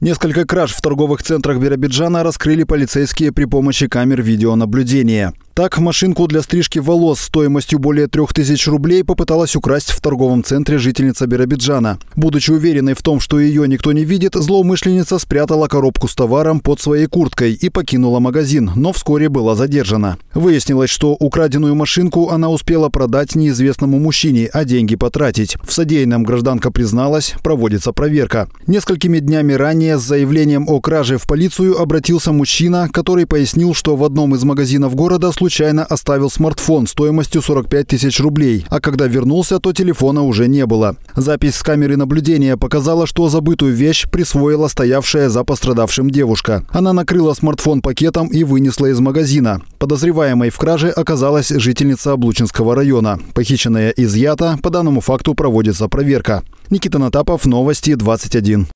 Несколько краж в торговых центрах Биробиджана раскрыли полицейские при помощи камер видеонаблюдения. Так, машинку для стрижки волос стоимостью более 3000 рублей попыталась украсть в торговом центре жительница Биробиджана. Будучи уверенной в том, что ее никто не видит, злоумышленница спрятала коробку с товаром под своей курткой и покинула магазин, но вскоре была задержана. Выяснилось, что украденную машинку она успела продать неизвестному мужчине, а деньги потратить. В содеянном гражданка призналась, проводится проверка. Несколькими днями ранее с заявлением о краже в полицию обратился мужчина, который пояснил, что в одном из магазинов города случилось случайно оставил смартфон стоимостью 45 тысяч рублей, а когда вернулся, то телефона уже не было. Запись с камеры наблюдения показала, что забытую вещь присвоила стоявшая за пострадавшим девушка. Она накрыла смартфон пакетом и вынесла из магазина. Подозреваемой в краже оказалась жительница Облучинского района. Похищенная изъята, по данному факту проводится проверка. Никита Натапов, Новости 21.